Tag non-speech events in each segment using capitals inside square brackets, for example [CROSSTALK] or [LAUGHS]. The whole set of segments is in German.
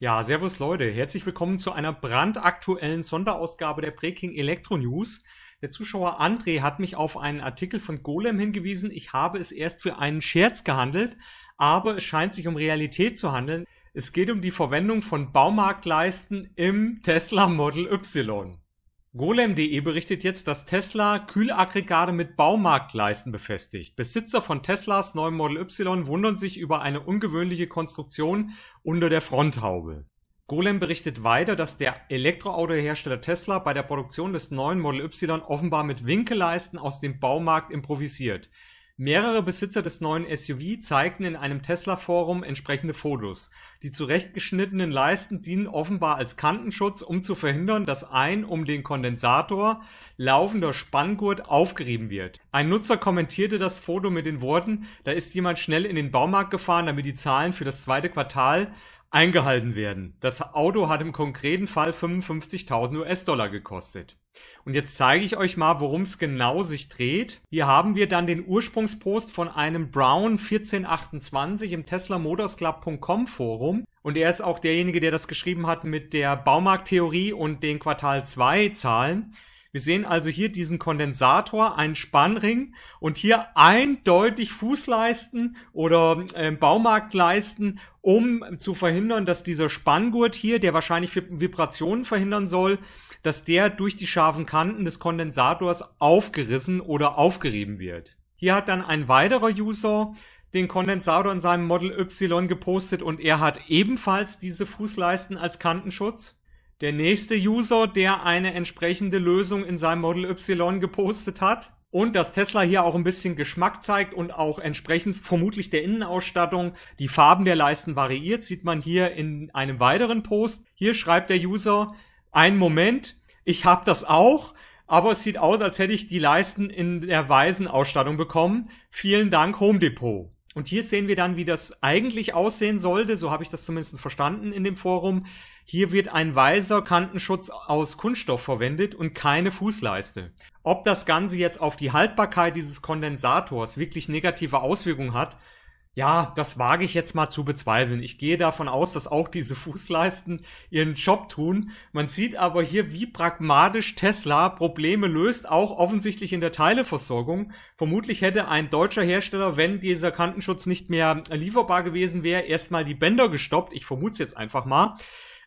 Ja, servus Leute, herzlich willkommen zu einer brandaktuellen Sonderausgabe der Breaking Electro News. Der Zuschauer André hat mich auf einen Artikel von Golem hingewiesen. Ich habe es erst für einen Scherz gehandelt, aber es scheint sich um Realität zu handeln. Es geht um die Verwendung von Baumarktleisten im Tesla Model Y. Golem.de berichtet jetzt, dass Tesla Kühlaggregate mit Baumarktleisten befestigt. Besitzer von Teslas neuem Model Y wundern sich über eine ungewöhnliche Konstruktion unter der Fronthaube. Golem berichtet weiter, dass der Elektroautohersteller Tesla bei der Produktion des neuen Model Y offenbar mit Winkelleisten aus dem Baumarkt improvisiert. Mehrere Besitzer des neuen SUV zeigten in einem Tesla-Forum entsprechende Fotos. Die zurechtgeschnittenen Leisten dienen offenbar als Kantenschutz, um zu verhindern, dass ein um den Kondensator laufender Spanngurt aufgerieben wird. Ein Nutzer kommentierte das Foto mit den Worten, da ist jemand schnell in den Baumarkt gefahren, damit die Zahlen für das zweite Quartal eingehalten werden. Das Auto hat im konkreten Fall 55.000 US-Dollar gekostet. Und jetzt zeige ich euch mal, worum es genau sich dreht. Hier haben wir dann den Ursprungspost von einem Brown 1428 im teslamotorsclub.com Forum. Und er ist auch derjenige, der das geschrieben hat mit der Baumarkttheorie und den Quartal 2 Zahlen. Wir sehen also hier diesen Kondensator, einen Spannring und hier eindeutig Fußleisten oder äh, Baumarktleisten, um zu verhindern, dass dieser Spanngurt hier, der wahrscheinlich Vibrationen verhindern soll, dass der durch die scharfen Kanten des Kondensators aufgerissen oder aufgerieben wird. Hier hat dann ein weiterer User den Kondensator in seinem Model Y gepostet und er hat ebenfalls diese Fußleisten als Kantenschutz. Der nächste User, der eine entsprechende Lösung in seinem Model Y gepostet hat. Und dass Tesla hier auch ein bisschen Geschmack zeigt und auch entsprechend vermutlich der Innenausstattung die Farben der Leisten variiert, sieht man hier in einem weiteren Post. Hier schreibt der User, ein Moment, ich habe das auch, aber es sieht aus, als hätte ich die Leisten in der weißen Ausstattung bekommen. Vielen Dank, Home Depot. Und hier sehen wir dann, wie das eigentlich aussehen sollte. So habe ich das zumindest verstanden in dem Forum. Hier wird ein weißer Kantenschutz aus Kunststoff verwendet und keine Fußleiste. Ob das Ganze jetzt auf die Haltbarkeit dieses Kondensators wirklich negative Auswirkungen hat, ja, das wage ich jetzt mal zu bezweifeln. Ich gehe davon aus, dass auch diese Fußleisten ihren Job tun. Man sieht aber hier, wie pragmatisch Tesla Probleme löst, auch offensichtlich in der Teileversorgung. Vermutlich hätte ein deutscher Hersteller, wenn dieser Kantenschutz nicht mehr lieferbar gewesen wäre, erstmal die Bänder gestoppt. Ich vermute es jetzt einfach mal.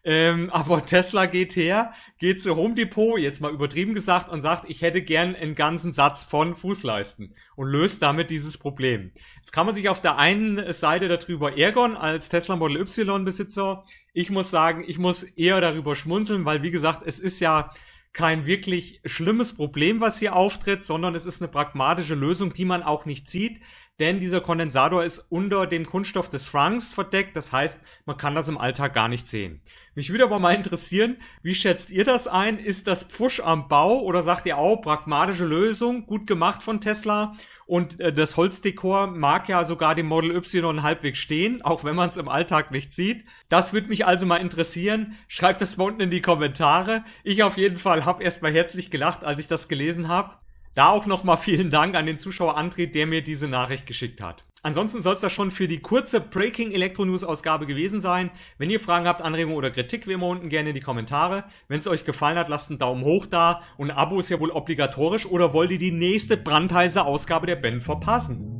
Ähm, aber Tesla geht her, geht zu Home Depot, jetzt mal übertrieben gesagt, und sagt, ich hätte gern einen ganzen Satz von Fußleisten und löst damit dieses Problem. Jetzt kann man sich auf der einen Seite darüber ärgern als Tesla Model Y Besitzer. Ich muss sagen, ich muss eher darüber schmunzeln, weil wie gesagt, es ist ja kein wirklich schlimmes Problem, was hier auftritt, sondern es ist eine pragmatische Lösung, die man auch nicht sieht denn dieser Kondensator ist unter dem Kunststoff des Franks verdeckt. Das heißt, man kann das im Alltag gar nicht sehen. Mich würde aber mal interessieren, wie schätzt ihr das ein? Ist das Pfusch am Bau oder sagt ihr auch pragmatische Lösung, gut gemacht von Tesla? Und äh, das Holzdekor mag ja sogar dem Model Y halbwegs stehen, [LAUGHS] auch wenn man es im Alltag nicht sieht. Das würde mich also mal interessieren. Schreibt das mal unten in die Kommentare. Ich auf jeden Fall habe erstmal herzlich gelacht, als ich das gelesen habe. Da auch nochmal vielen Dank an den Zuschauer Antritt, der mir diese Nachricht geschickt hat. Ansonsten soll es das schon für die kurze Breaking Electro News Ausgabe gewesen sein. Wenn ihr Fragen habt, Anregungen oder Kritik, wie immer unten gerne in die Kommentare. Wenn es euch gefallen hat, lasst einen Daumen hoch da und ein Abo ist ja wohl obligatorisch oder wollt ihr die nächste brandheiße Ausgabe der Ben verpassen?